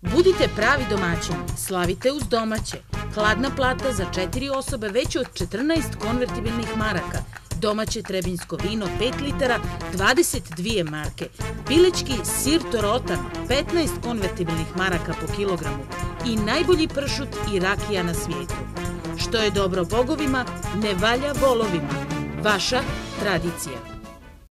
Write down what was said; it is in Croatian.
Budite pravi domaćini, slavite uz domaće. Hladna plata za četiri osobe već od 14 konvertibilnih maraka. Domaće trebinsko vino 5 litara, 22 marke. pilički sir torotan, 15 konvertibilnih maraka po kilogramu. I najbolji pršut i rakija na svijetu. Što je dobro bogovima, ne valja volovima. Vaša tradicija.